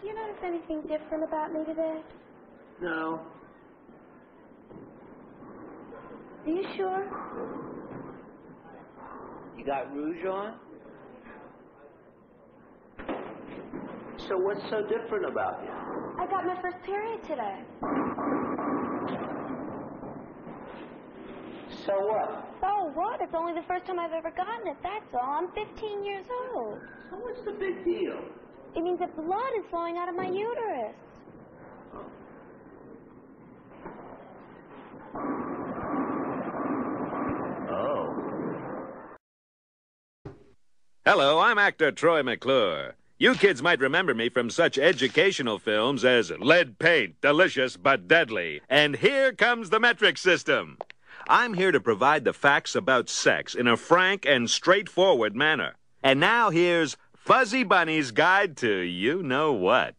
do you notice anything different about me today? No. Are you sure? You got rouge on? So what's so different about you? I got my first period today. So what? So what? It's only the first time I've ever gotten it, that's all. I'm 15 years old. So what's the big deal? It means that blood is flowing out of my uterus. Oh. Hello, I'm actor Troy McClure. You kids might remember me from such educational films as Lead Paint, Delicious but Deadly, and Here Comes the Metric System. I'm here to provide the facts about sex in a frank and straightforward manner. And now here's Fuzzy Bunny's Guide to You Know What.